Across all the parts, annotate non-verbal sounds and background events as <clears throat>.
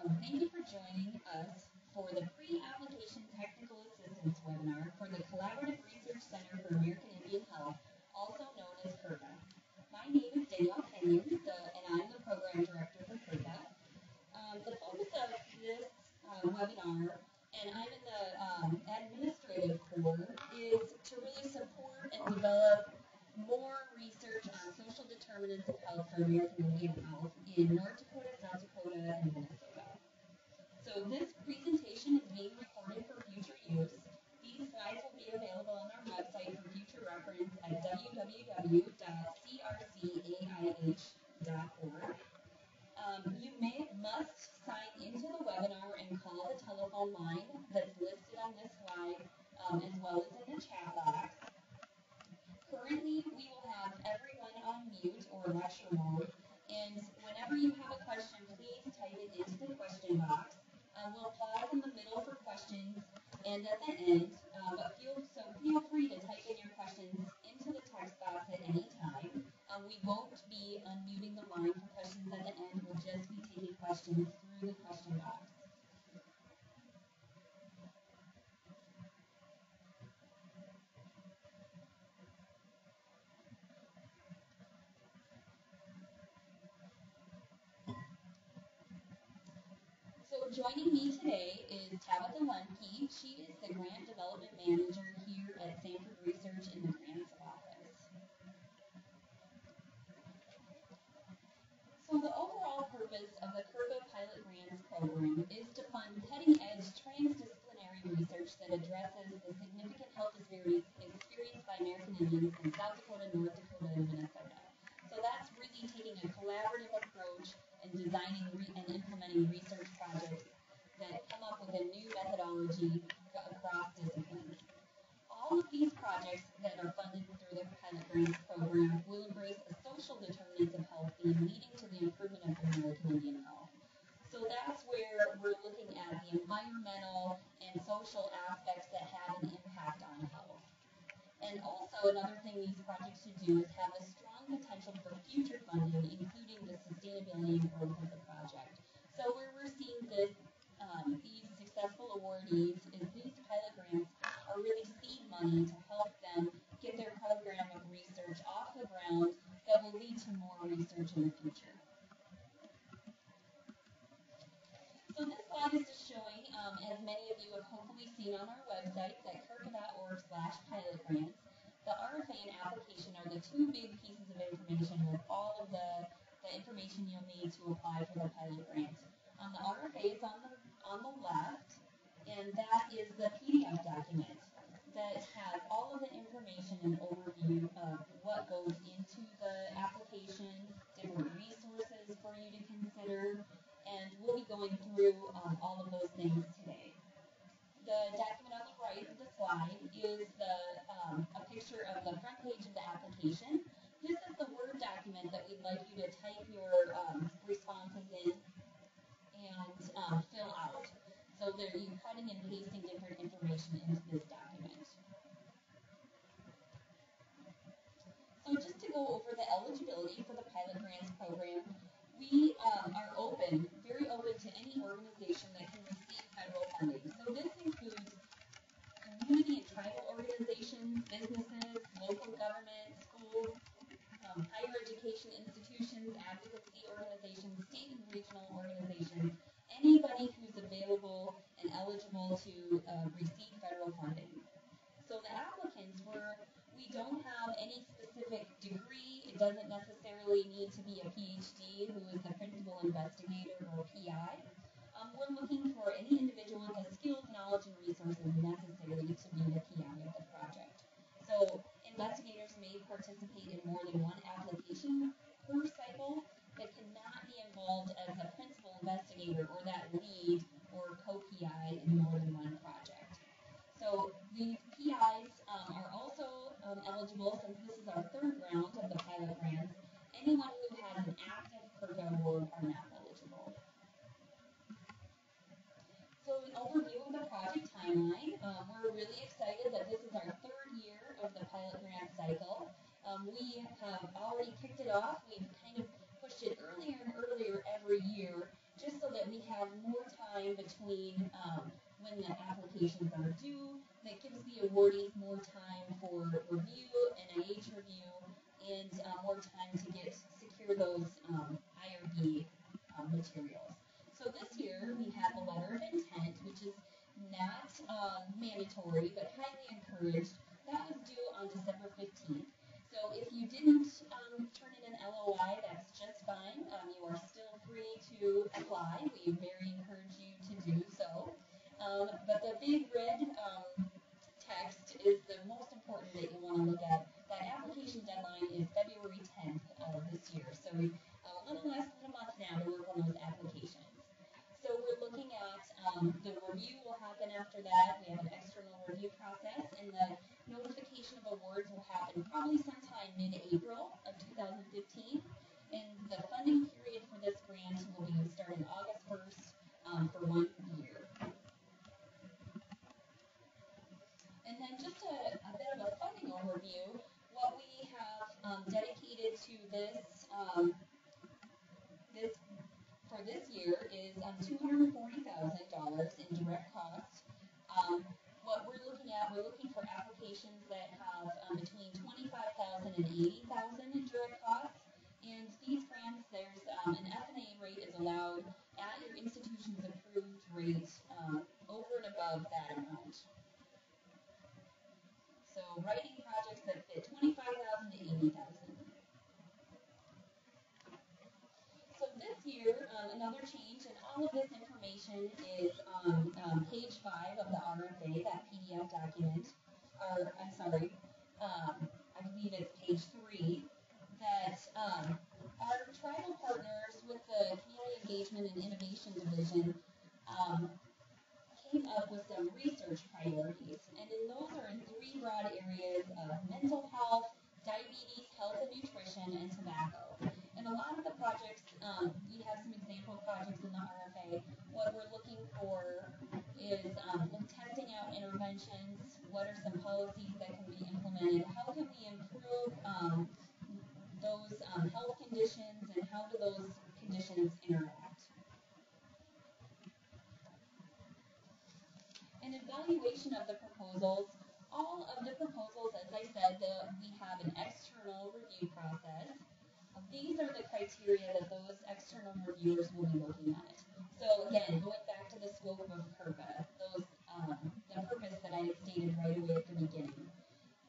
Thank you for joining us for the Pre-Application Technical Assistance webinar for the Collaborative Research Center for American Indian Health, also known as CRCAIH. My name is Danielle Kenyon, the, and I'm the Program Director for CRCAIH. Um, the focus of this uh, webinar, and I'm in the um, administrative core, is to really support and develop more research on social determinants of health for American Indian health in North Dakota, South Dakota, and Minnesota. So this presentation is being recorded for future use. These slides will be available on our website for future reference at www.crcaih.org. Um, you may must sign into the webinar and call the telephone line that's listed on this slide, um, as well as in the chat box. Currently, we will have everyone on mute or lecture mode, and whenever you have a question, please type it into the question box. We'll pause in the middle for questions and at the end, but feel so feel free to type in your questions into the text box at any time. Um, we won't be unmuting the line for questions at the end. We'll just be taking questions through the question box. So joining me today is Tabitha Lemke. She is the Grant Development Manager here at Sanford Research in the Grants Office. So the overall purpose of the CRCAIH Pilot Grants Program is to fund cutting-edge transdisciplinary research that addresses the significant health disparities experienced by American Indians in South Dakota, North Dakota, and Minnesota. So that's really taking a collaborative approach and designing re- and implementing research projects that come up with a new methodology across disciplines. All of these projects that are funded through the Pilot Grants Program will embrace a social determinants of health theme leading to the improvement of American Indian health. So that's where we're looking at the environmental and social aspects that have an impact on health. And also another thing these projects should do is have a strong potential for future funding, including the sustainability and growth of the project. So where we're seeing this, um, these successful awardees is these pilot grants are really seed money to help them get their program of research off the ground that will lead to more research in the future. So this slide is just showing, um, as many of you have hopefully seen on our website, at crcaih.org slash pilot grants. The RFA and application are the two big pieces of information with all of the, the information you'll need to apply for the pilot grant. Um, the RFA is on the, on the left, and that is the PDF document that has all of the information and overview of what goes into the application, different resources for you to consider, and we'll be going through um, all of those things today. The document on the right of the slide is the um, a picture of the front page of the application. This is the Word document that we'd like you to type your um, responses in and um, fill out. So there you're cutting and pasting different information into this document. So just to go over the eligibility for the pilot grants program, we um, are open, very open to any organization that can receive federal funding. So this includes community and tribal organizations, businesses, local government, schools, um, higher education institutions, advocacy organizations, state and regional organizations, anybody who's available and eligible to uh, receive federal funding. So the applicants were, we don't have any specific degree. It doesn't necessarily need to be a PhD who is the principal investigator or PI. Um, we're looking for any individual with the skills, knowledge, and resources necessary to be the PI of the project. So investigators may participate in more than one application per cycle, but cannot be involved as a principal investigator or that lead or co-PI in more than one project. So these PIs um, are also um, eligible since this is our third round of the pilot grants. Anyone who has an active CRCAIH award are not eligible. So an overview of the project timeline. Um, we're really excited that this is our third year of the pilot grant cycle. Um, we have already kicked it off. We've kind of pushed it earlier and earlier every year just so that we have more time between um, when the applications are due. That gives the awardees more time for review, NIH review, and uh, more time to get secure those um, IRB um, materials. So this year we have the letter of intent, which is not um, mandatory but highly encouraged. That was due on December 15th. So if you didn't um, turn in an LOI, that's just fine. Um, you are still free to apply. We very encourage you to do so. Um, but the big red um, text is the most important that you want to look at. That application deadline is February 10th of this year. So we a little less than a month now to work on those applications. So we're looking at um, the review will happen after that. We have an external review process, and the notification of awards will happen probably sometime mid-April of 2015. And the funding period for this grant will be starting August 1st um, for one year. And then just a, a bit of a funding overview. What we have um, dedicated to this um, this for this year is um, $240,000 in direct costs. Um, what we're looking at, we're looking for applications that have um, between 25000 and 80000 in direct costs. And these grants, there's um, an F&A rate is allowed at your institution's approved rate um, over and above that amount. So writing projects that fit 25000 to 80000 So this year, um, another change, and all of this information is on um, page 5 of the RFA, that Document, or I'm sorry, um, I believe it's page 3, that um, our tribal partners with the Community Engagement and Innovation Division um, came up with some research priorities, and in those are in three broad areas of mental health, diabetes, health and nutrition, and tobacco. And a lot of the projects, um, we have some example projects in the RFA. What we're looking for is um, testing out interventions. What are some policies that can be implemented? How can we improve um, those um, health conditions, and how do those conditions interact? an evaluation of the proposals. All of the proposals, as I said, the, we have an external review process. These are the criteria that those external reviewers will be looking at. So again, going back to the scope of CRCAIH, those um, the purpose that I stated right away at the beginning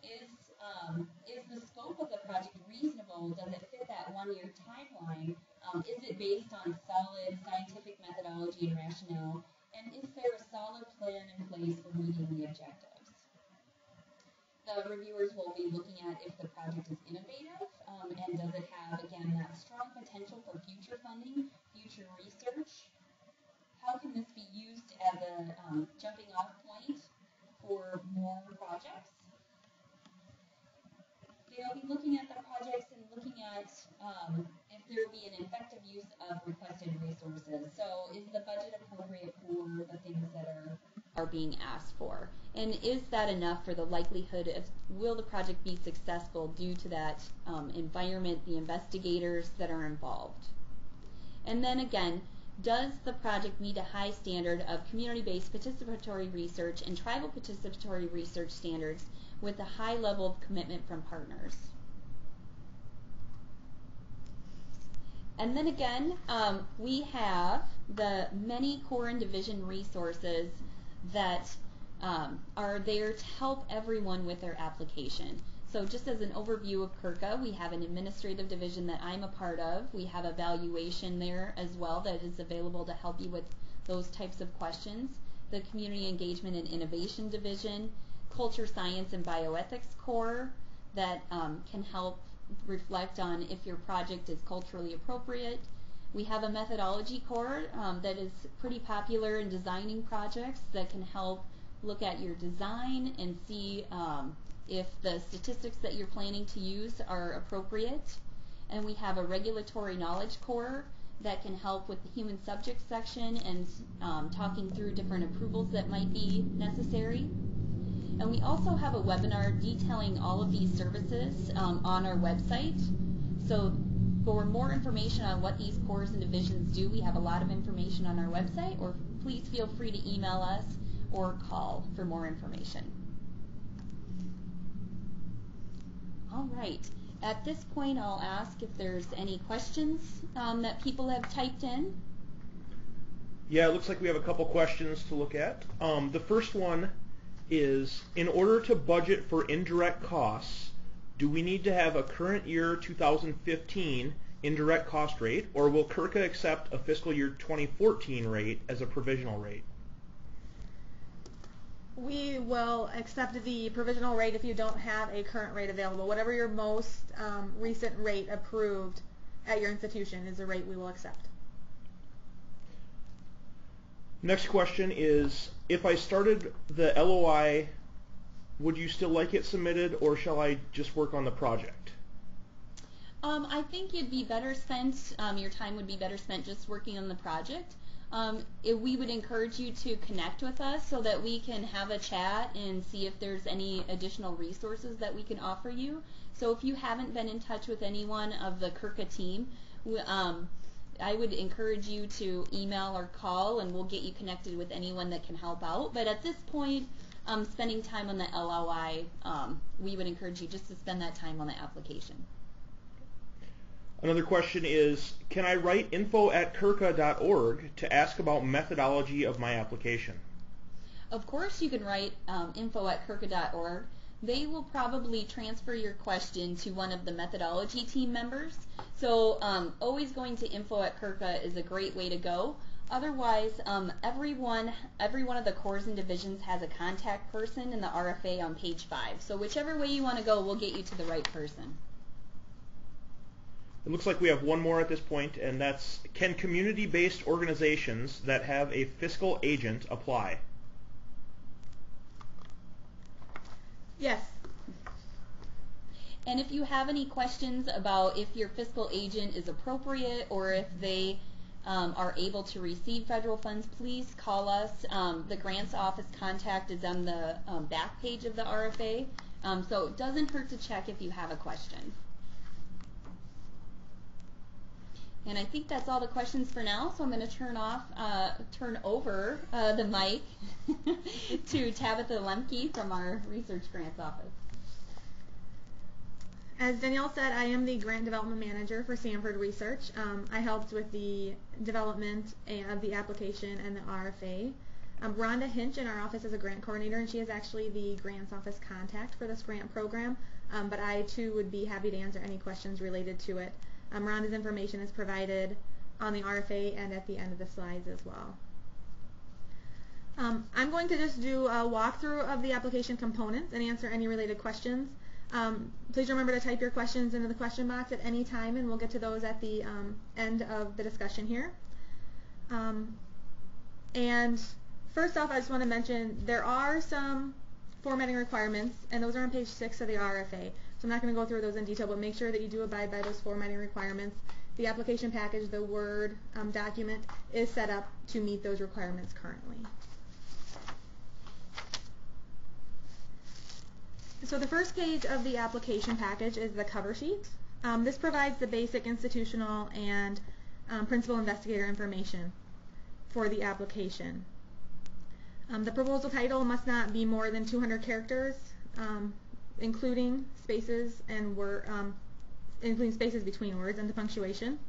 is um, is the scope of the project reasonable? Does it fit that one-year timeline? Um, is it based on solid scientific methodology and rationale? And is there a solid plan in place for meeting the objectives? The reviewers will be looking at if the project is innovative um, and does it have, again, that strong potential for future funding, future research. How can this be used as a um, jumping off point for more projects? They'll be looking at the projects and looking at um, if there will be an effective use of requested resources. So is the budget appropriate for the things that are are being asked for? And is that enough for the likelihood of will the project be successful due to that um, environment, the investigators that are involved? And then again, does the project meet a high standard of community-based participatory research and tribal participatory research standards with a high level of commitment from partners. And then again, um, we have the many core and division resources that um, are there to help everyone with their application. So just as an overview of CRCAIH, we have an administrative division that I'm a part of. We have evaluation there as well that is available to help you with those types of questions. The Community Engagement and Innovation Division culture science and bioethics core that um, can help reflect on if your project is culturally appropriate. We have a methodology core um, that is pretty popular in designing projects that can help look at your design and see um, if the statistics that you're planning to use are appropriate. And we have a regulatory knowledge core that can help with the human subject section and um, talking through different approvals that might be necessary. And we also have a webinar detailing all of these services um, on our website. So for more information on what these cores and divisions do, we have a lot of information on our website, or please feel free to email us or call for more information. All right. At this point, I'll ask if there's any questions um, that people have typed in. Yeah, it looks like we have a couple questions to look at. Um, the first one is, in order to budget for indirect costs, do we need to have a current year 2015 indirect cost rate, or will CRCAIH accept a fiscal year 2014 rate as a provisional rate? We will accept the provisional rate if you don't have a current rate available. Whatever your most um, recent rate approved at your institution is the rate we will accept. Next question is, if I started the LOI, would you still like it submitted, or shall I just work on the project? Um, I think it'd be better spent, um, your time would be better spent just working on the project. Um, it, we would encourage you to connect with us so that we can have a chat and see if there's any additional resources that we can offer you. So if you haven't been in touch with anyone of the CRCAIH team, we, um, I would encourage you to email or call, and we'll get you connected with anyone that can help out. But at this point, um, spending time on the LOI, um, we would encourage you just to spend that time on the application. Another question is, can I write info at crcaih.org to ask about methodology of my application? Of course, you can write um, info at crcaih.org they will probably transfer your question to one of the methodology team members. So um, always going to info at CRCAIH is a great way to go. Otherwise, um, everyone, every one of the cores and divisions has a contact person in the RFA on page 5. So whichever way you want to go, we'll get you to the right person. It looks like we have one more at this point, and that's, can community-based organizations that have a fiscal agent apply? Yes. And if you have any questions about if your fiscal agent is appropriate or if they um, are able to receive federal funds, please call us. Um, the grants office contact is on the um, back page of the RFA, um, so it doesn't hurt to check if you have a question. And I think that's all the questions for now, so I'm going to turn off, uh, turn over uh, the mic <laughs> to Tabitha Lemke from our Research Grants Office. As Danielle said, I am the Grant Development Manager for Sanford Research. Um, I helped with the development of the application and the RFA. Um, Rhonda Hinch in our office is a grant coordinator, and she is actually the grants office contact for this grant program. Um, but I too would be happy to answer any questions related to it. Um, Rhonda's information is provided on the RFA and at the end of the slides as well. Um, I'm going to just do a walkthrough of the application components and answer any related questions. Um, please remember to type your questions into the question box at any time and we'll get to those at the um, end of the discussion here. Um, and first off, I just want to mention there are some formatting requirements and those are on page 6 of the RFA. So I'm not going to go through those in detail, but make sure that you do abide by those formatting requirements. The application package, the Word um, document, is set up to meet those requirements currently. So the first page of the application package is the cover sheet. Um, this provides the basic institutional and um, principal investigator information for the application. Um, the proposal title must not be more than 200 characters. Um, including spaces and word, um, including spaces between words and the punctuation.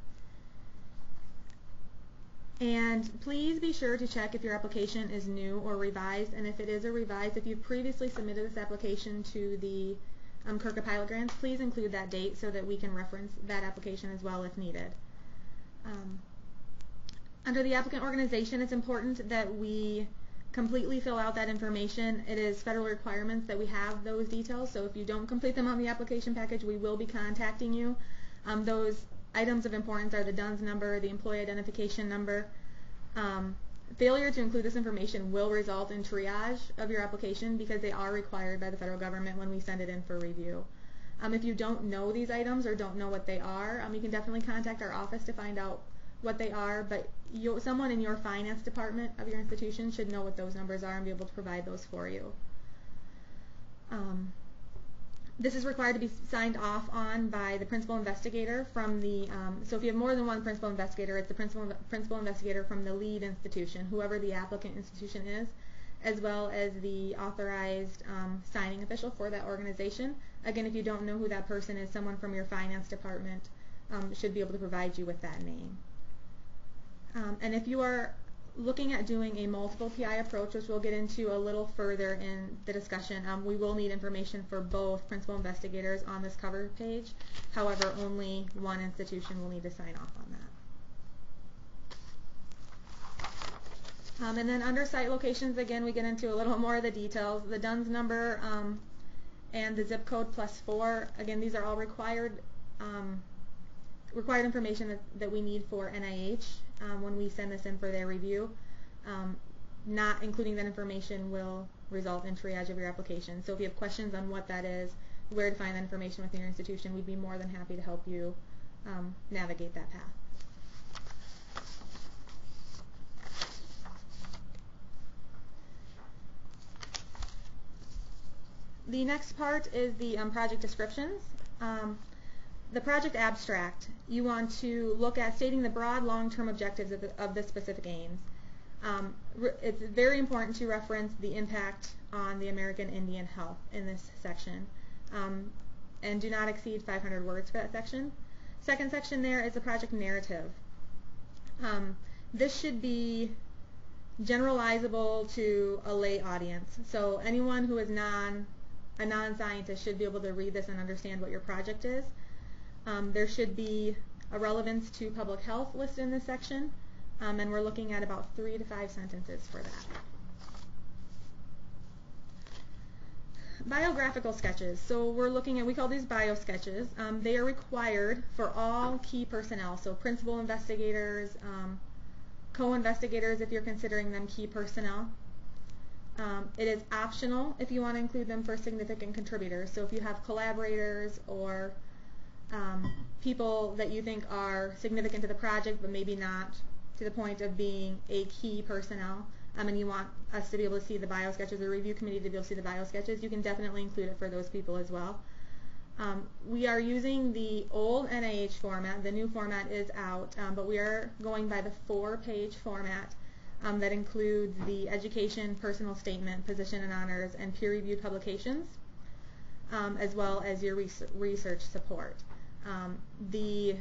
And please be sure to check if your application is new or revised, and if it is a revised, if you've previously submitted this application to the um, CRCAIH pilot grants, please include that date so that we can reference that application as well if needed. Um, under the applicant organization, it's important that we completely fill out that information. It is federal requirements that we have those details, so if you don't complete them on the application package, we will be contacting you. Um, those items of importance are the DUNS number, the employee identification number. Um, failure to include this information will result in triage of your application because they are required by the federal government when we send it in for review. Um, if you don't know these items or don't know what they are, um, you can definitely contact our office to find out what they are, but you, someone in your finance department of your institution should know what those numbers are and be able to provide those for you. This is required to be signed off on by the principal investigator from the, um, so if you have more than one principal investigator, it's the principal, principal investigator from the lead institution, whoever the applicant institution is, as well as the authorized um, signing official for that organization. Again, if you don't know who that person is, someone from your finance department um, should be able to provide you with that name. Um, and if you are looking at doing a multiple PI approach, which we'll get into a little further in the discussion, um, we will need information for both principal investigators on this cover page. However, only one institution will need to sign off on that. Um, and then under site locations, again, we get into a little more of the details. The DUNS number um, and the zip code plus four, again, these are all required um, required information that, that we need for NIH um, when we send this in for their review. Um, not including that information will result in triage of your application. So if you have questions on what that is, where to find that information within your institution, we'd be more than happy to help you um, navigate that path. The next part is the um, project descriptions. Um, the project abstract, you want to look at stating the broad long-term objectives of the, of the specific aims. Um, it's very important to reference the impact on the American Indian health in this section. Um, and do not exceed 500 words for that section. Second section there is the project narrative. Um, this should be generalizable to a lay audience. So anyone who is non a non-scientist should be able to read this and understand what your project is. Um, there should be a relevance to public health listed in this section, um, and we're looking at about three to five sentences for that. Biographical sketches. So we're looking at, we call these bio sketches. Um, they are required for all key personnel, so principal investigators, um, co-investigators if you're considering them key personnel. Um, it is optional if you want to include them for significant contributors. So if you have collaborators or um, people that you think are significant to the project but maybe not to the point of being a key personnel, um, and you want us to be able to see the bio sketches or review committee to be able to see the bio sketches, you can definitely include it for those people as well. Um, we are using the old NIH format. The new format is out, um, but we are going by the four-page format um, that includes the education, personal statement, position and honors, and peer-reviewed publications, um, as well as your res research support. Um, the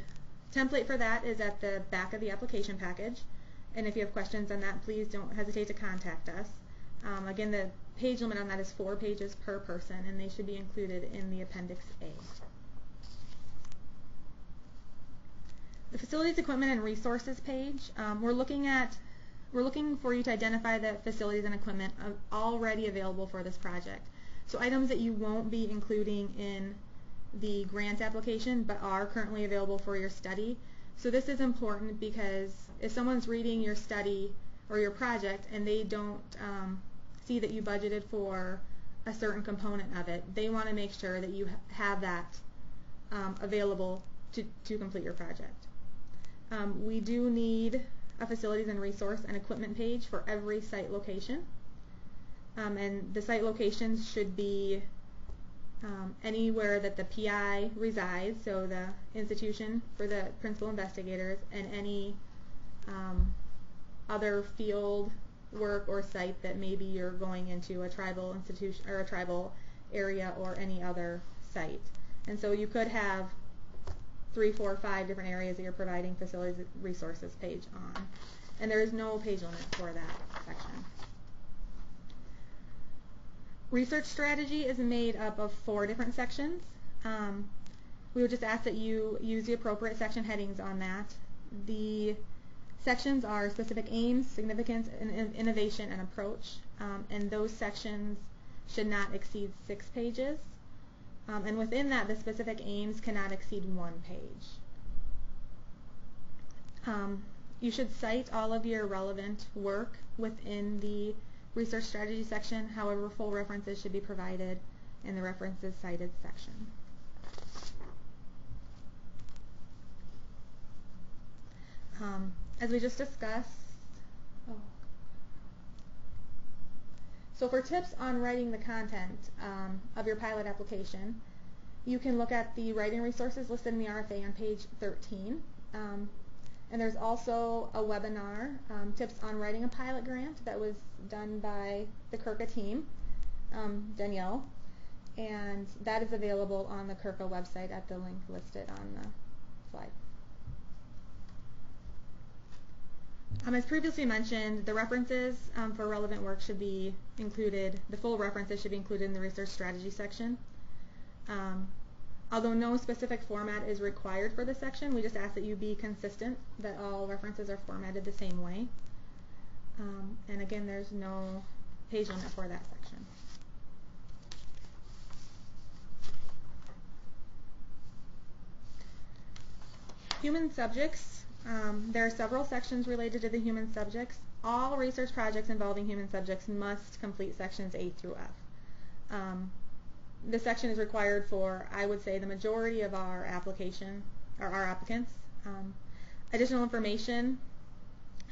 template for that is at the back of the application package. And if you have questions on that, please don't hesitate to contact us. Um, again, the page limit on that is four pages per person, and they should be included in the Appendix A. The facilities, equipment, and resources page, um, we're looking at we're looking for you to identify the facilities and equipment already available for this project. So items that you won't be including in the grant application but are currently available for your study. So this is important because if someone's reading your study or your project and they don't um, see that you budgeted for a certain component of it, they want to make sure that you have that um, available to, to complete your project. Um, we do need a facilities and resource and equipment page for every site location. Um, and the site locations should be um, anywhere that the PI resides, so the institution for the principal investigators, and any um, other field work or site that maybe you're going into a tribal institution or a tribal area or any other site. And so you could have three, four, five different areas that you're providing facilities resources page on. And there is no page limit for that section. Research strategy is made up of four different sections. Um, we would just ask that you use the appropriate section headings on that. The sections are specific aims, significance, innovation and approach. Um, and those sections should not exceed six pages. Um, and within that, the specific aims cannot exceed one page. Um, you should cite all of your relevant work within the research strategy section. However, full references should be provided in the references cited section. Um, as we just discussed, oh. so for tips on writing the content um, of your pilot application, You can look at the writing resources listed in the RFA on page 13. Um, and there's also a webinar, um, Tips on Writing a Pilot Grant, that was done by the CRCAIH team, um, Danielle. And that is available on the CRCAIH website at the link listed on the slide. Um, as previously mentioned, the references um, for relevant work should be included, the full references should be included in the research strategy section. Um, although no specific format is required for this section, we just ask that you be consistent, that all references are formatted the same way. Um, and again, there's no page limit for that section. Human subjects. Um, there are several sections related to the human subjects. All research projects involving human subjects must complete sections A through F. Um, this section is required for, I would say, the majority of our application, or our applicants. Um, additional information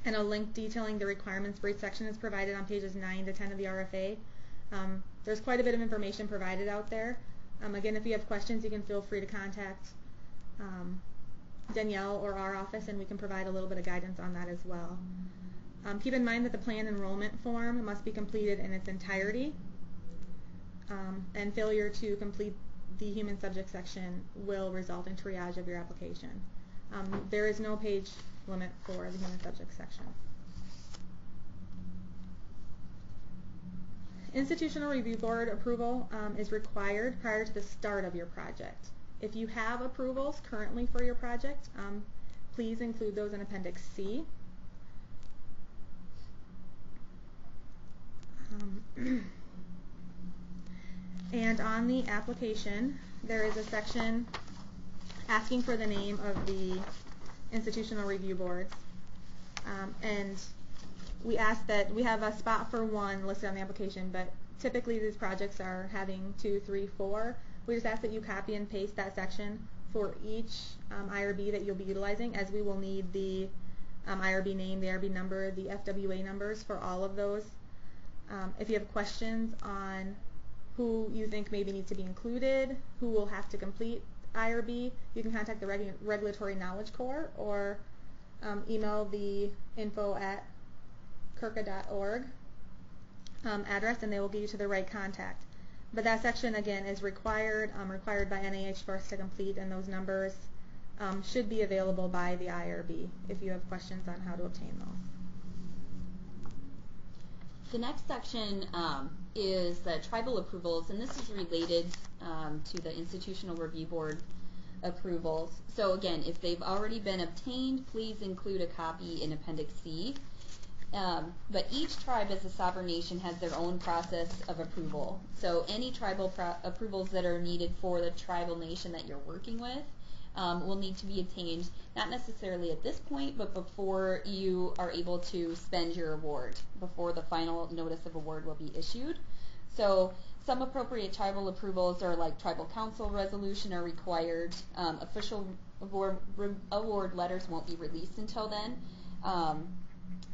and a link detailing the requirements for section is provided on pages 9 to 10 of the RFA. Um, there's quite a bit of information provided out there. Um, again, if you have questions, you can feel free to contact um, Danielle or our office, and we can provide a little bit of guidance on that as well. Um, keep in mind that the plan enrollment form must be completed in its entirety, um, and failure to complete the human subject section will result in triage of your application. Um, there is no page limit for the human subject section. Institutional Review Board approval um, is required prior to the start of your project. If you have approvals currently for your project, um, please include those in Appendix C. <clears throat> And on the application, there is a section asking for the name of the institutional review boards. Um, and we ask that we have a spot for one listed on the application, but typically these projects are having two, three, four. We just ask that you copy and paste that section for each um, IRB that you'll be utilizing, as we will need the um, IRB name, the IRB number, the FWA numbers for all of those. Um, if you have questions on who you think maybe needs to be included, who will have to complete IRB, you can contact the Regu Regulatory Knowledge Core or um, email the info at crcaih.org um, address and they will get you to the right contact. But that section again is required, um, required by NIH for us to complete and those numbers um, should be available by the IRB if you have questions on how to obtain those. The next section um, is the tribal approvals, and this is related um, to the institutional review board approvals. So again, if they've already been obtained, please include a copy in Appendix C. Um, but each tribe as a sovereign nation has their own process of approval. So any tribal pro- approvals that are needed for the tribal nation that you're working with um, will need to be obtained, not necessarily at this point, but before you are able to spend your award, before the final notice of award will be issued. So some appropriate tribal approvals are like tribal council resolution are required. Um, official award, award, letters won't be released until then. Um,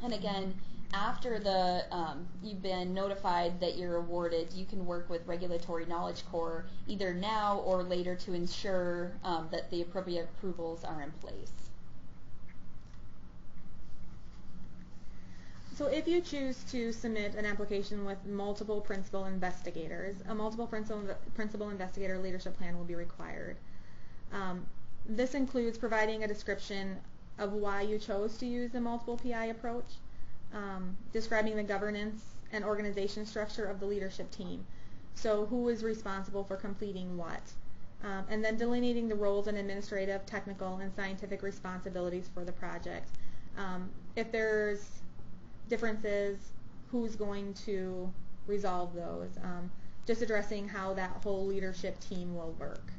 and again, after the um, you've been notified that you're awarded, you can work with Regulatory Knowledge Core either now or later to ensure um, that the appropriate approvals are in place. So if you choose to submit an application with multiple principal investigators, a multiple principal, principal investigator leadership plan will be required. Um, this includes providing a description of why you chose to use the multiple PI approach, um, describing the governance and organization structure of the leadership team. So who is responsible for completing what? Um, and then delineating the roles and administrative, technical, and scientific responsibilities for the project. Um, if there's differences, who's going to resolve those. Um, just addressing how that whole leadership team will work.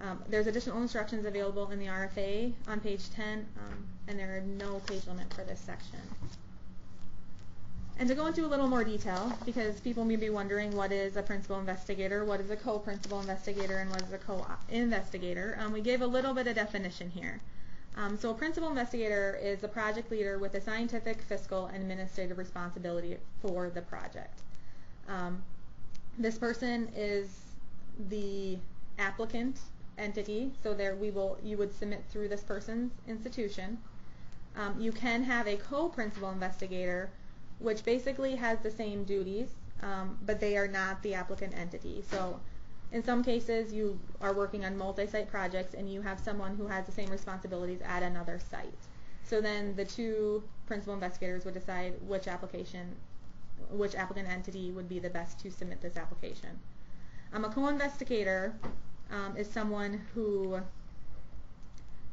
Um, there's additional instructions available in the RFA on page 10, um, and there are no page limit for this section. And to go into a little more detail, because people may be wondering what is a principal investigator, what is a co-principal investigator, and what is a co-investigator, um, we gave a little bit of definition here. Um, so a principal investigator is a project leader with a scientific, fiscal, and administrative responsibility for the project. Um, this person is the applicant entity, so there we will you would submit through this person's institution. Um, you can have a co-principal investigator, which basically has the same duties, um, but they are not the applicant entity. So in some cases, you are working on multi-site projects and you have someone who has the same responsibilities at another site. So then the two principal investigators would decide which application, which applicant entity would be the best to submit this application. Um, a co-investigator um, is someone who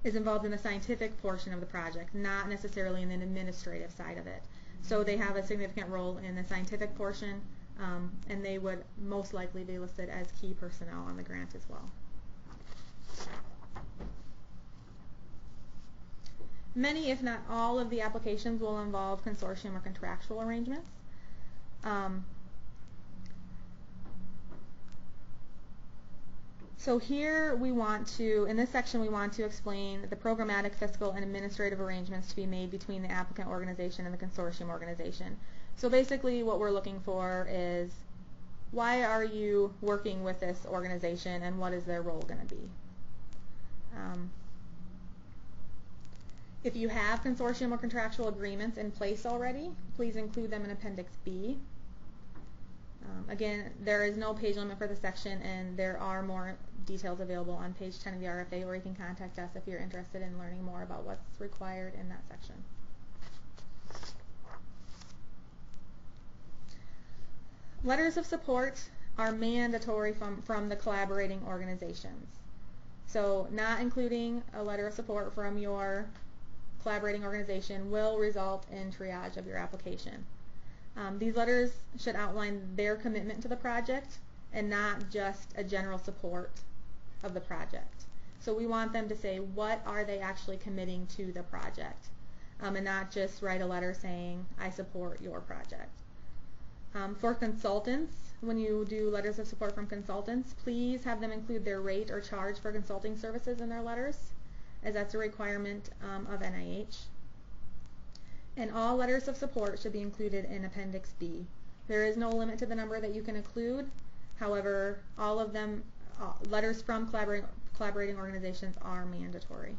is involved in the scientific portion of the project, not necessarily in the administrative side of it. So they have a significant role in the scientific portion, um, and they would most likely be listed as key personnel on the grant as well. Many, if not all, of the applications will involve consortium or contractual arrangements. Um, so here we want to, in this section, we want to explain the programmatic, fiscal, and administrative arrangements to be made between the applicant organization and the consortium organization. So basically what we're looking for is why are you working with this organization and what is their role going to be? Um, if you have consortium or contractual agreements in place already, please include them in Appendix B. Um, again, there is no page limit for the section, and there are more details available on page 10 of the RFA, where you can contact us if you're interested in learning more about what's required in that section. Letters of support are mandatory from, from the collaborating organizations. So not including a letter of support from your collaborating organization will result in triage of your application. Um, these letters should outline their commitment to the project and not just a general support of the project. So we want them to say what are they actually committing to the project um, and not just write a letter saying I support your project. Um, for consultants, when you do letters of support from consultants, please have them include their rate or charge for consulting services in their letters as that's a requirement um, of NIH. And all letters of support should be included in Appendix B. There is no limit to the number that you can include. However, all of them, uh, letters from collaborating, collaborating organizations are mandatory.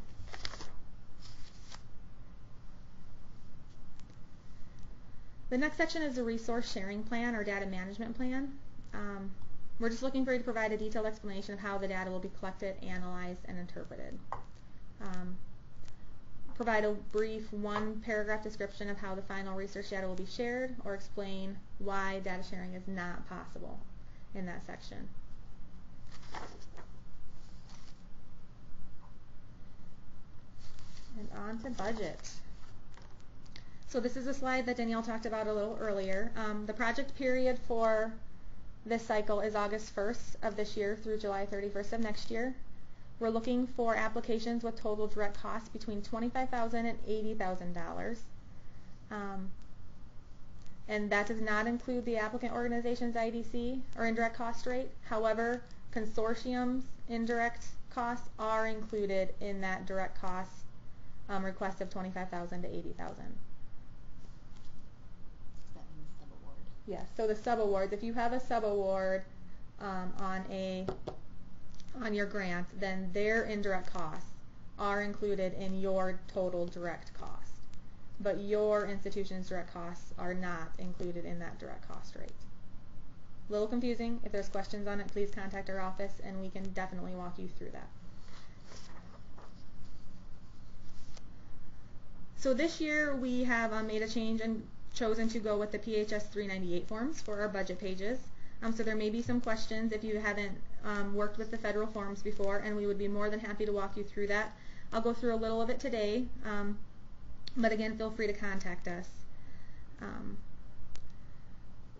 The next section is the resource sharing plan or data management plan. Um, we're just looking for you to provide a detailed explanation of how the data will be collected, analyzed, and interpreted. Um, provide a brief one paragraph description of how the final research data will be shared or explain why data sharing is not possible in that section. And on to budget. So this is a slide that Danielle talked about a little earlier. Um, the project period for this cycle is August 1st of this year through July 31st of next year. We're looking for applications with total direct costs between $25,000 and $80,000. Um, and that does not include the applicant organization's IDC or indirect cost rate. However, consortiums' indirect costs are included in that direct cost um, request of 25000 to 80000 Yes, so the subawards, if you have a subaward um, on a on your grant, then their indirect costs are included in your total direct cost. But your institution's direct costs are not included in that direct cost rate. A little confusing. If there's questions on it, please contact our office and we can definitely walk you through that. So this year we have um, made a change and chosen to go with the PHS 398 forms for our budget pages. Um, so there may be some questions if you haven't um, worked with the federal forms before, and we would be more than happy to walk you through that. I'll go through a little of it today, um, but again, feel free to contact us. Um,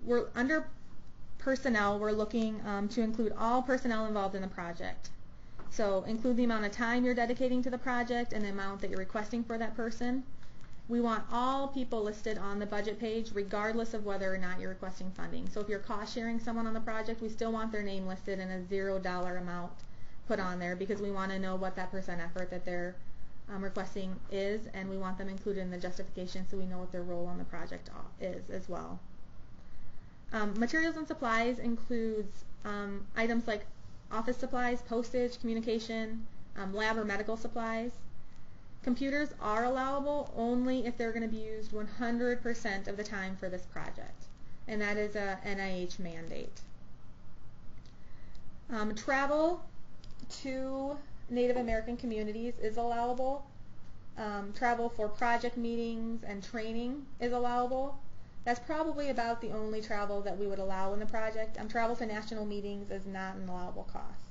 we're under personnel. We're looking um, to include all personnel involved in the project. So include the amount of time you're dedicating to the project and the amount that you're requesting for that person. We want all people listed on the budget page regardless of whether or not you're requesting funding. So if you're cost sharing someone on the project, we still want their name listed and a zero dollar amount put on there because we want to know what that percent effort that they're um, requesting is and we want them included in the justification so we know what their role on the project is as well. Um, materials and supplies includes um, items like office supplies, postage, communication, um, lab or medical supplies. Computers are allowable only if they're going to be used 100% of the time for this project, and that is a NIH mandate. Um, travel to Native American communities is allowable. Um, travel for project meetings and training is allowable. That's probably about the only travel that we would allow in the project. Um, travel to national meetings is not an allowable cost.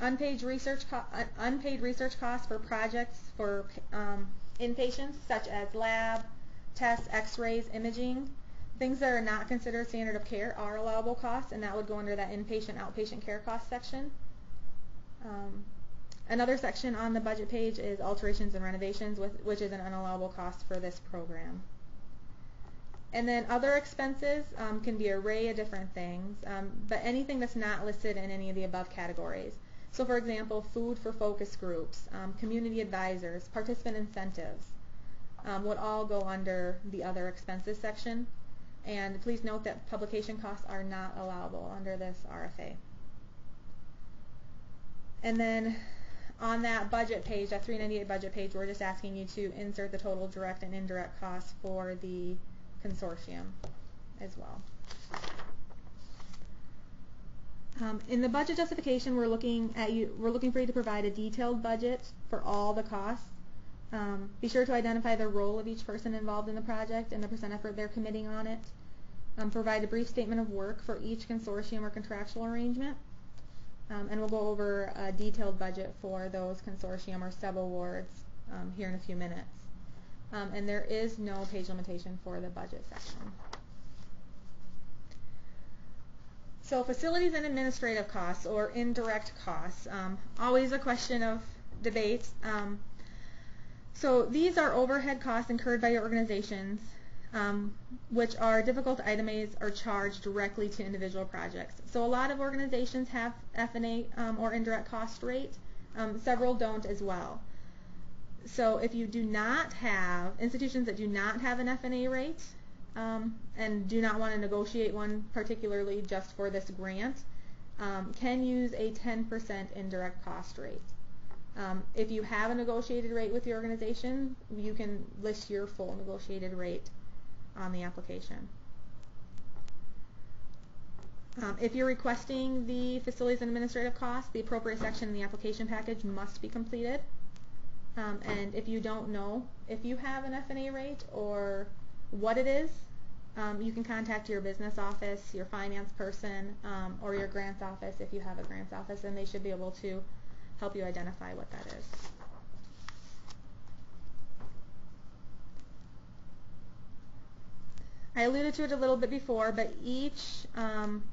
Unpaid research co- unpaid research costs for projects for um, inpatients such as lab tests, X-rays, imaging. Things that are not considered standard of care are allowable costs, and that would go under that inpatient outpatient care cost section. Um, Another section on the budget page is alterations and renovations, with, which is an unallowable cost for this program. And then other expenses um, can be an array of different things, um, but anything that's not listed in any of the above categories. So for example, food for focus groups, um, community advisors, participant incentives um, would all go under the other expenses section. And please note that publication costs are not allowable under this RFA. And then on that budget page, that 398 budget page, we're just asking you to insert the total direct and indirect costs for the consortium as well. Um, in the budget justification, we're looking at you. We're looking for you to provide a detailed budget for all the costs. Um, be sure to identify the role of each person involved in the project and the percent effort they're committing on it. Um, provide a brief statement of work for each consortium or contractual arrangement. Um, and we'll go over a detailed budget for those consortium or sub-awards um, here in a few minutes. Um, and there is no page limitation for the budget section. So facilities and administrative costs or indirect costs, um, always a question of debate. Um, so these are overhead costs incurred by your organizations um, which are difficult to itemize or charged directly to individual projects. So a lot of organizations have F&A um, or indirect cost rate. Um, several don't as well. So if you do not have institutions that do not have an F&A rate um, and do not want to negotiate one particularly just for this grant, um, can use a 10% indirect cost rate. Um, if you have a negotiated rate with your organization, you can list your full negotiated rate on the application. Um, if you're requesting the facilities and administrative costs, the appropriate section in the application package must be completed. Um, and if you don't know if you have an F&A rate or what it is, um, you can contact your business office, your finance person, um, or your grants office if you have a grants office, and they should be able to help you identify what that is. I alluded to it a little bit before, but each um,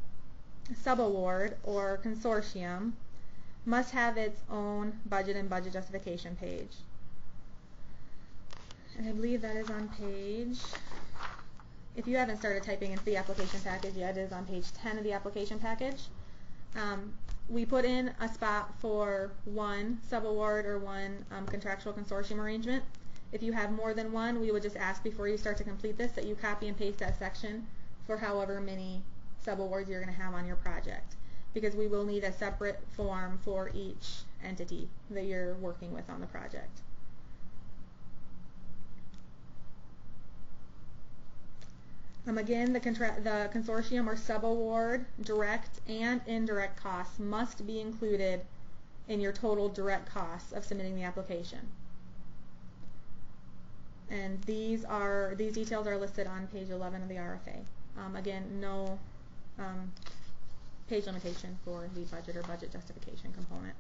subaward or consortium must have its own budget and budget justification page. And I believe that is on page, if you haven't started typing into the application package yet, it is on page 10 of the application package. Um, we put in a spot for one subaward or one um, contractual consortium arrangement. If you have more than one, we would just ask before you start to complete this that you copy and paste that section for however many subawards you're going to have on your project because we will need a separate form for each entity that you're working with on the project. Um, again, the, the consortium or subaward direct and indirect costs must be included in your total direct costs of submitting the application. And these are these details are listed on page 11 of the RFA. Um, again, no um, page limitation for the budget or budget justification component.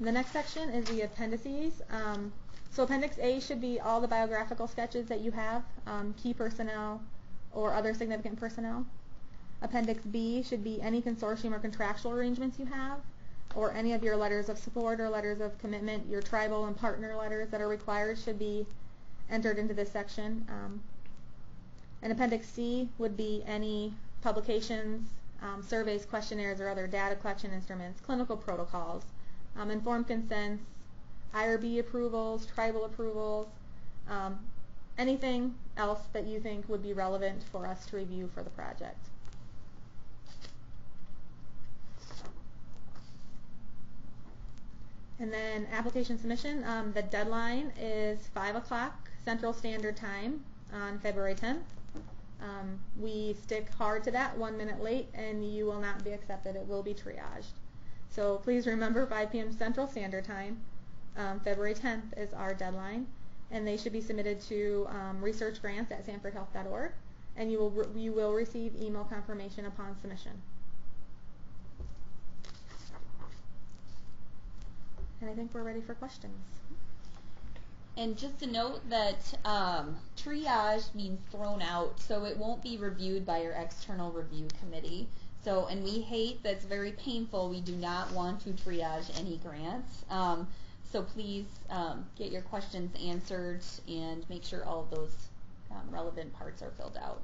The next section is the appendices. Um, so Appendix A should be all the biographical sketches that you have, um, key personnel or other significant personnel. Appendix B should be any consortium or contractual arrangements you have, or any of your letters of support or letters of commitment, your tribal and partner letters that are required should be entered into this section. Um, and Appendix C would be any publications, um, surveys, questionnaires, or other data collection instruments, clinical protocols, um, informed consents, IRB approvals, tribal approvals, um, anything else that you think would be relevant for us to review for the project. And then application submission, um, the deadline is 5 o'clock Central Standard Time on February 10th. Um, we stick hard to that, one minute late, and you will not be accepted. It will be triaged. So please remember 5 p.m. Central Standard Time. Um, February 10th is our deadline, and they should be submitted to um, researchgrants at sanfordhealth.org, and you will re- you will receive email confirmation upon submission. And I think we're ready for questions. And just a note that um, triage means thrown out, so it won't be reviewed by your external review committee. So, and we hate that's very painful. We do not want to triage any grants. Um, so please um, get your questions answered and make sure all of those um, relevant parts are filled out.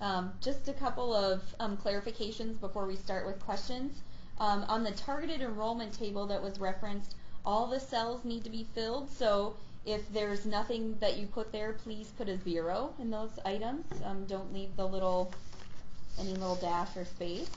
Um, just a couple of um, clarifications before we start with questions. Um, on the targeted enrollment table that was referenced, all the cells need to be filled. So if there's nothing that you put there, please put a zero in those items. Um, don't leave the little any little dash or space.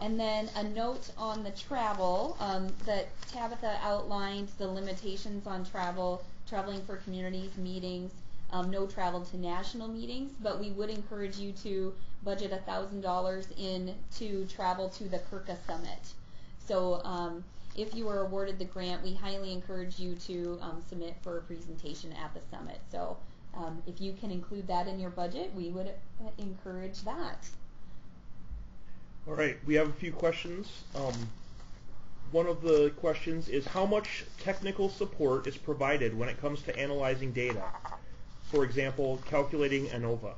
And then a note on the travel um, that Tabitha outlined the limitations on travel, traveling for communities, meetings, um, no travel to national meetings, but we would encourage you to budget $1,000 in to travel to the CRCAIH Summit. So um, if you are awarded the grant, we highly encourage you to um, submit for a presentation at the summit. So um, if you can include that in your budget, we would encourage that. All right, we have a few questions. Um, one of the questions is how much technical support is provided when it comes to analyzing data? For example, calculating ANOVA.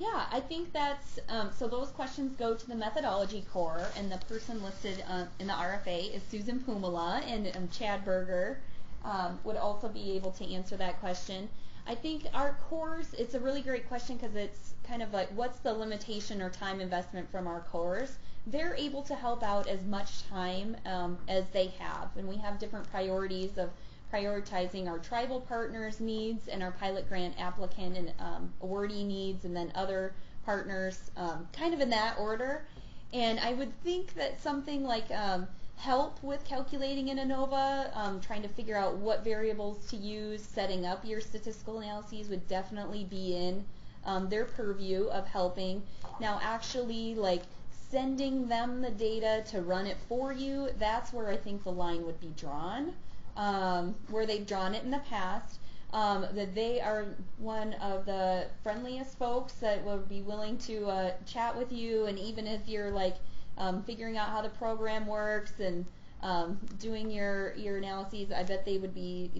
Yeah, I think that's um, so. Those questions go to the methodology core, and the person listed uh, in the RFA is Susan Pumala, and um, Chad Berger um, would also be able to answer that question. I think our cores, it's a really great question because it's kind of like what's the limitation or time investment from our cores. They're able to help out as much time um, as they have, and we have different priorities of prioritizing our tribal partners' needs and our pilot grant applicant and um, awardee needs, and then other partners, um, kind of in that order. And I would think that something like um, help with calculating an ANOVA, um, trying to figure out what variables to use, setting up your statistical analyses would definitely be in um, their purview of helping. Now, actually, like sending them the data to run it for you, that's where I think the line would be drawn um, where they've drawn it in the past. Um, that they are one of the friendliest folks that will be willing to uh, chat with you, and even if you're like um, figuring out how the program works and um, doing your your analyses, I bet they would be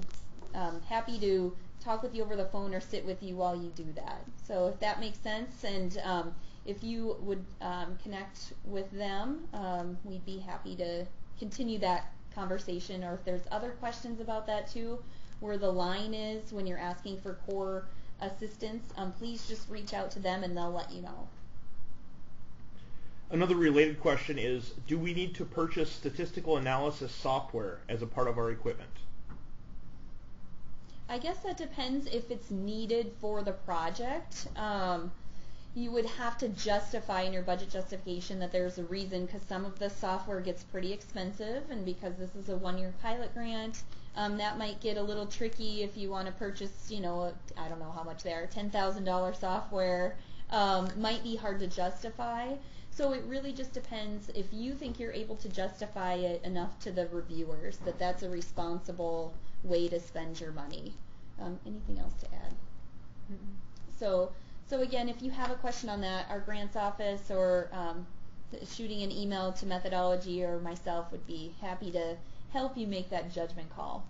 um, happy to talk with you over the phone or sit with you while you do that. So if that makes sense, and um, if you would um, connect with them, um, we'd be happy to continue that conversation or if there's other questions about that too, where the line is when you're asking for core assistance, um, please just reach out to them and they'll let you know. Another related question is, do we need to purchase statistical analysis software as a part of our equipment? I guess that depends if it's needed for the project. Um, you would have to justify in your budget justification that there's a reason because some of the software gets pretty expensive and because this is a one-year pilot grant um, that might get a little tricky if you want to purchase you know I don't know how much they are $10,000 software um, might be hard to justify so it really just depends if you think you're able to justify it enough to the reviewers that that's a responsible way to spend your money. Um, anything else to add? Mm so so again, if you have a question on that, our grants office or um, shooting an email to methodology or myself would be happy to help you make that judgment call.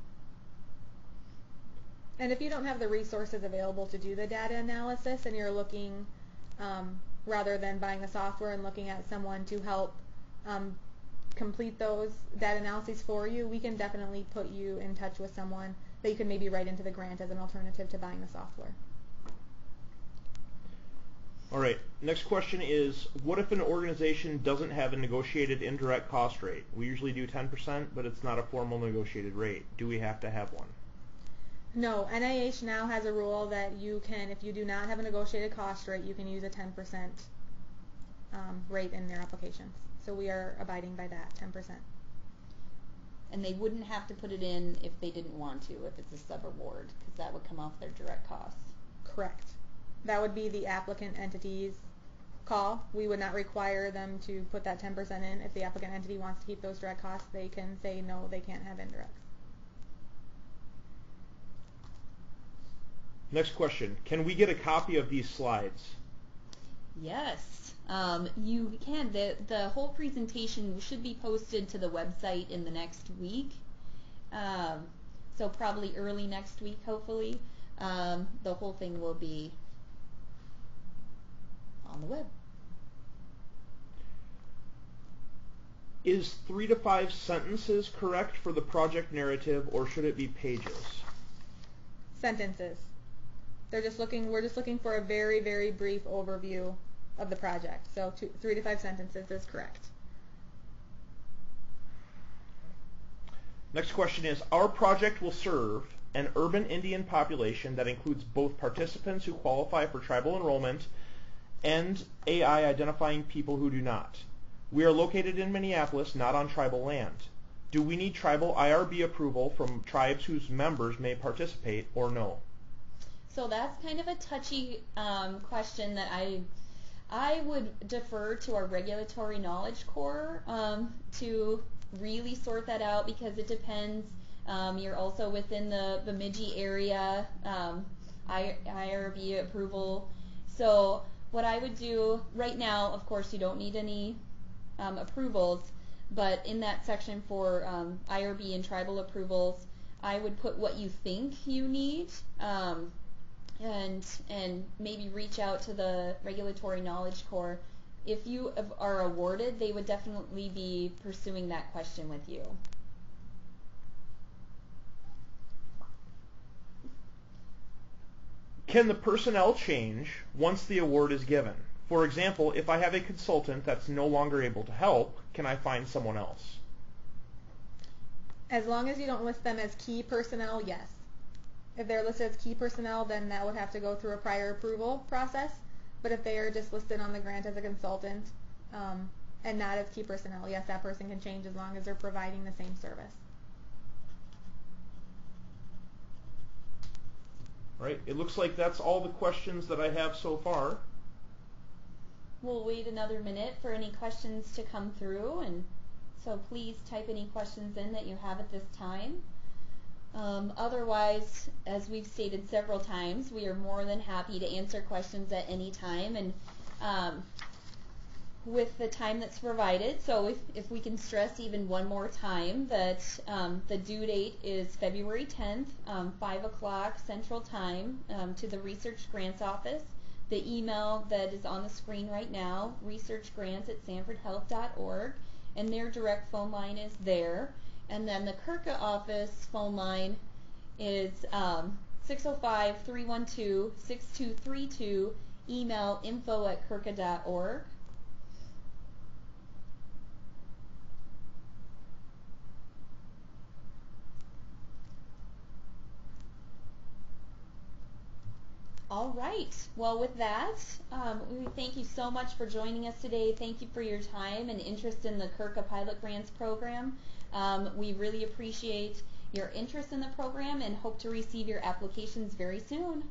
And if you don't have the resources available to do the data analysis and you're looking, um, rather than buying the software and looking at someone to help um, complete those data analyses for you, we can definitely put you in touch with someone that you can maybe write into the grant as an alternative to buying the software. All right. Next question is, what if an organization doesn't have a negotiated indirect cost rate? We usually do 10%, but it's not a formal negotiated rate. Do we have to have one? No, NIH now has a rule that you can, if you do not have a negotiated cost rate, you can use a 10% um, rate in their applications. So we are abiding by that 10%. And they wouldn't have to put it in if they didn't want to, if it's a sub-award, because that would come off their direct costs. Correct. That would be the applicant entity's call. We would not require them to put that 10% in. If the applicant entity wants to keep those direct costs, they can say no, they can't have indirects. Next question. Can we get a copy of these slides? Yes, um, you can. The, the whole presentation should be posted to the website in the next week. Um, so probably early next week, hopefully. Um, the whole thing will be on the web. Is three to five sentences correct for the project narrative, or should it be pages? Sentences. They're just looking. We're just looking for a very, very brief overview of the project. So two, three to five sentences is correct. Next question is, our project will serve an urban Indian population that includes both participants who qualify for tribal enrollment and AI identifying people who do not. We are located in Minneapolis, not on tribal land. Do we need tribal IRB approval from tribes whose members may participate or no? So that's kind of a touchy um, question that I I would defer to our regulatory knowledge core um, to really sort that out because it depends. Um, you're also within the Bemidji area um, IRB approval. So what I would do right now, of course, you don't need any um, approvals, but in that section for um, IRB and tribal approvals, I would put what you think you need. Um, and and maybe reach out to the regulatory knowledge core. If you are awarded, they would definitely be pursuing that question with you. Can the personnel change once the award is given? For example, if I have a consultant that's no longer able to help, can I find someone else? As long as you don't list them as key personnel, yes. If they're listed as key personnel, then that would have to go through a prior approval process. But if they are just listed on the grant as a consultant um, and not as key personnel, yes, that person can change as long as they're providing the same service. Right. It looks like that's all the questions that I have so far. We'll wait another minute for any questions to come through, and so please type any questions in that you have at this time. Um, otherwise, as we've stated several times, we are more than happy to answer questions at any time and um, with the time that's provided. So if, if we can stress even one more time that um, the due date is February 10th, um, 5 o'clock Central Time um, to the Research Grants Office. The email that is on the screen right now, researchgrants at sanfordhealth.org, and their direct phone line is there. And then the CRCAIH office phone line is um, 605-312-6232. Email info at crcaih.org. All right. Well, with that, um, we thank you so much for joining us today. Thank you for your time and interest in the CRCAIH Pilot Grants program. Um, we really appreciate your interest in the program and hope to receive your applications very soon.